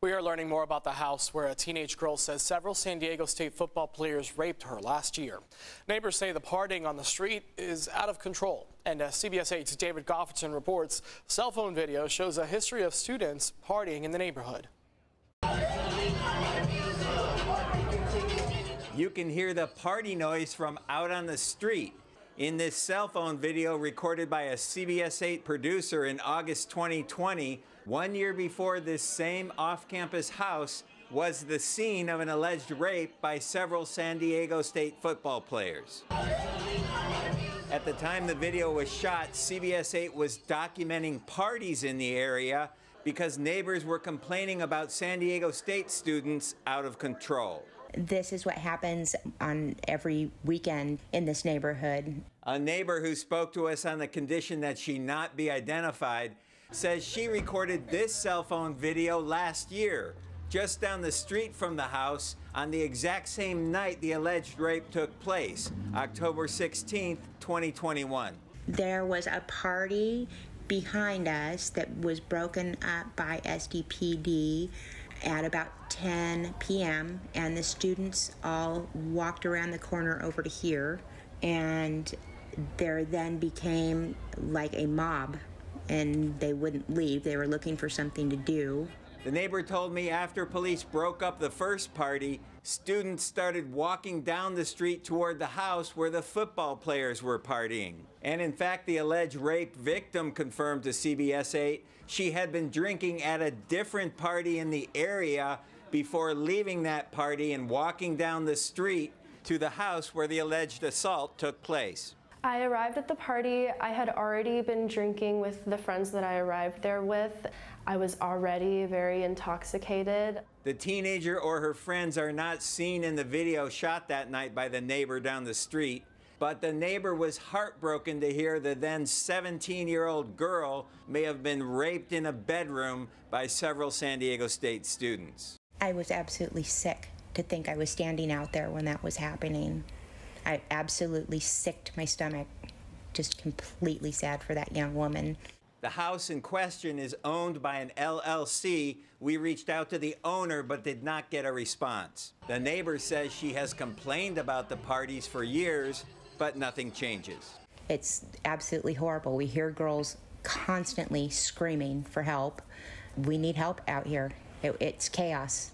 We are learning more about the house where a teenage girl says several San Diego State football players raped her last year. Neighbors say the partying on the street is out of control. And as CBS 8's David Gotfredson reports, cell phone video shows a history of students partying in the neighborhood. You can hear the party noise from out on the street. In this cell phone video recorded by a CBS 8 producer in August 2020, one year before this same off campus house was the scene of an alleged rape by several San Diego State football players. At the time the video was shot, CBS 8 was documenting parties in the area because neighbors were complaining about San Diego State students out of control. This is what happens on every weekend in this neighborhood. A neighbor who spoke to us on the condition that she not be identified says she recorded this cell phone video last year, just down the street from the house, on the exact same night the alleged rape took place, October 16th, 2021. There was a party behind us that was broken up by SDPD at about 10 p.m. and the students all walked around the corner over to here and there then became like a mob and they wouldn't leave. They were looking for something to do. The neighbor told me after police broke up the first party, students started walking down the street toward the house where the football players were partying. And in fact, the alleged rape victim confirmed to CBS 8 she had been drinking at a different party in the area before leaving that party and walking down the street to the house where the alleged assault took place. I arrived at the party. I had already been drinking with the friends that I arrived there with. I was already very intoxicated. The teenager or her friends are not seen in the video shot that night by the neighbor down the street, but the neighbor was heartbroken to hear the then 17 year old girl may have been raped in a bedroom by several San Diego State students. I was absolutely sick to think I was standing out there when that was happening. I absolutely sicked my stomach. Just completely sad for that young woman. The house in question is owned by an LLC. We reached out to the owner but did not get a response. The neighbor says she has complained about the parties for years, but nothing changes. It's absolutely horrible. We hear girls constantly screaming for help. We need help out here. It, it's chaos.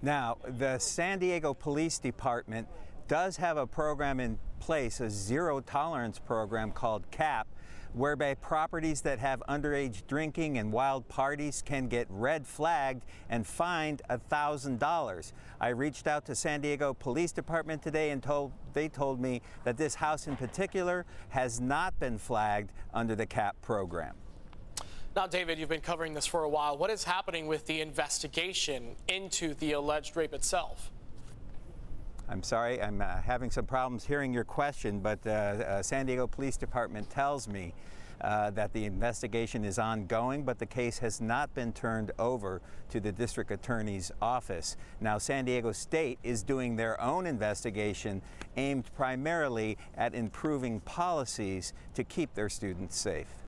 Now, the San Diego Police Department does have a program in place, a zero tolerance program called CAP, whereby properties that have underage drinking and wild parties can get red flagged and fined $1,000. I reached out to San Diego Police Department today and told they told me that this house in particular has not been flagged under the CAP program. Now, David, you've been covering this for a while. What is happening with the investigation into the alleged rape itself? I'm sorry, I'm uh, having some problems hearing your question, but uh, uh, San Diego Police Department tells me uh, that the investigation is ongoing, but the case has not been turned over to the district attorney's office. Now, San Diego State is doing their own investigation aimed primarily at improving policies to keep their students safe.